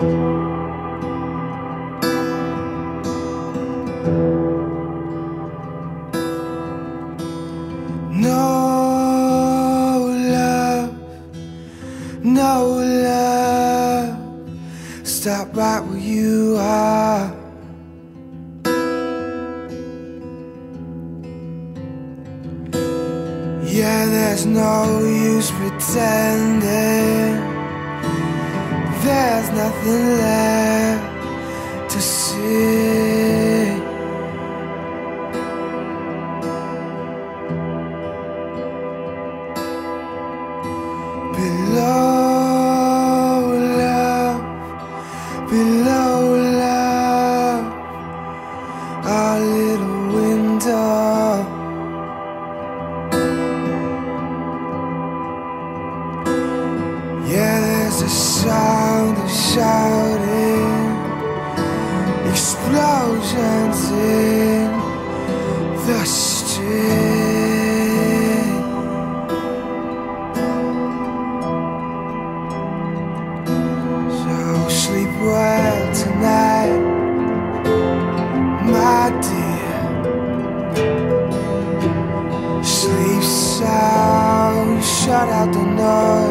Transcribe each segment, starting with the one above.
No love, no love. Stop right where you are. Yeah, there's no use pretending. There's nothing left to see. Below love, below love, our little window. Yeah, there's a sound of shouting, explosions in the street. So sleep well tonight, my dear. Sleep sound, shut out the noise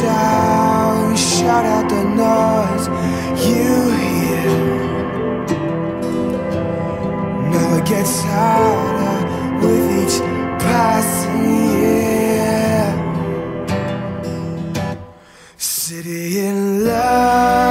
shout, out the noise you hear. Now it gets harder with each passing year. City in love.